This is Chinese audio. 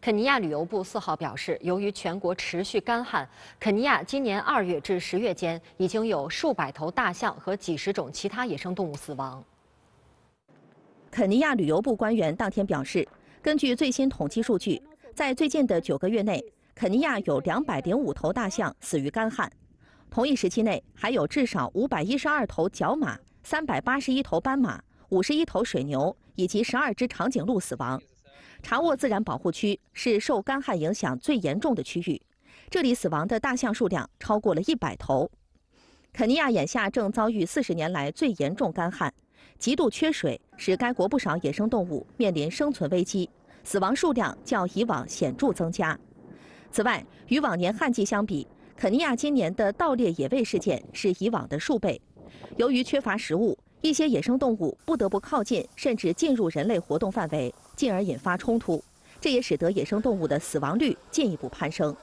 肯尼亚旅游部四号表示，由于全国持续干旱，肯尼亚今年二月至十月间已经有数百头大象和几十种其他野生动物死亡。肯尼亚旅游部官员当天表示，根据最新统计数据，在最近的九个月内，肯尼亚有两百零五头大象死于干旱。同一时期内，还有至少五百一十二头角马、三百八十一头斑马、五十一头水牛以及十二只长颈鹿死亡。查沃自然保护区是受干旱影响最严重的区域，这里死亡的大象数量超过了一百头。肯尼亚眼下正遭遇四十年来最严重干旱，极度缺水使该国不少野生动物面临生存危机，死亡数量较以往显著增加。此外，与往年旱季相比，肯尼亚今年的盗猎野味事件是以往的数倍，由于缺乏食物，一些野生动物不得不靠近甚至进入人类活动范围，进而引发冲突，这也使得野生动物的死亡率进一步攀升。